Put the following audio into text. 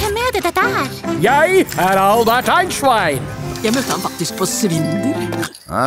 Hvem er det dette der? Jeg er Aldert Einstein. Jeg møtte han faktisk på Svinder. Hæ?